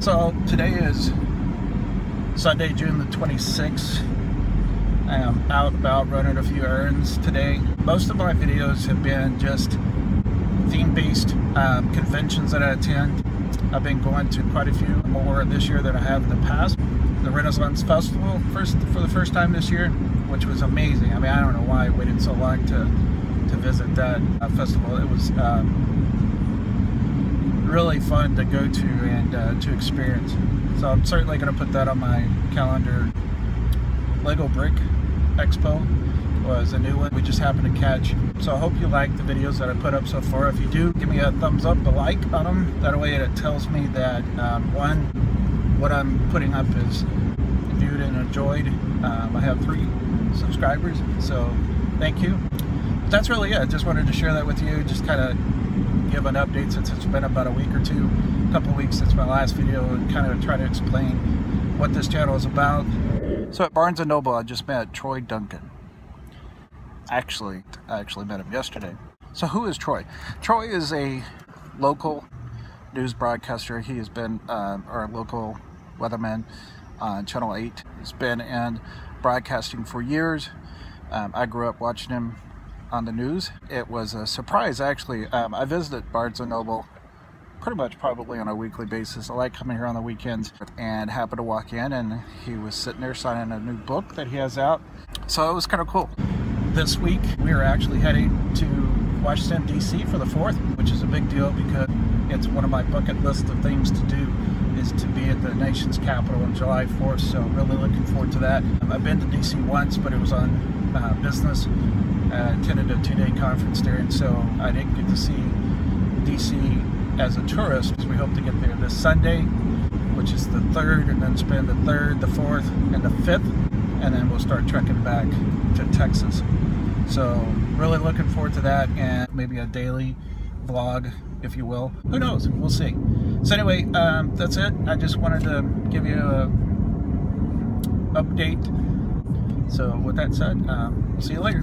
So today is Sunday, June the 26th. I am out about running a few errands today. Most of my videos have been just theme-based um, conventions that I attend. I've been going to quite a few more this year than I have in the past. The Renaissance Festival first for the first time this year, which was amazing. I mean, I don't know why I waited so long to to visit that uh, festival. It was um, really fun to go to and uh, to experience. So I'm certainly going to put that on my calendar. Lego Brick Expo was a new one we just happened to catch. So I hope you like the videos that I put up so far. If you do, give me a thumbs up, a like on them. That way it tells me that um, one, what I'm putting up is viewed and enjoyed. Um, I have three subscribers, so thank you. But that's really it. Just wanted to share that with you. Just kind of give an update since it's been about a week or two, a couple weeks since my last video and kind of try to explain what this channel is about. So at Barnes & Noble, I just met Troy Dungan. Actually, I actually met him yesterday. So who is Troy? Troy is a local news broadcaster. He has been uh, our local weatherman on Channel 8. He's been in broadcasting for years. Um, I grew up watching him on the news. It was a surprise, actually. Um, I visited Barnes & Noble pretty much probably on a weekly basis. I like coming here on the weekends and happened to walk in and he was sitting there signing a new book that he has out. So it was kind of cool. This week we are actually heading to Washington DC for the 4th, which is a big deal because it's one of my bucket list of things to do is to be at the nation's capital on July 4th. So really looking forward to that. I've been to DC once, but it was on uh, business uh, attended a two-day conference there, and so I didn't get to see DC as a tourist. We hope to get there this Sunday, which is the third, and then spend the third, the fourth, and the fifth, and then we'll start trekking back to Texas. So really looking forward to that, and maybe a daily vlog, if you will. Who knows? We'll see. So anyway, um, that's it. I just wanted to give you a update. So with that said, um, see you later.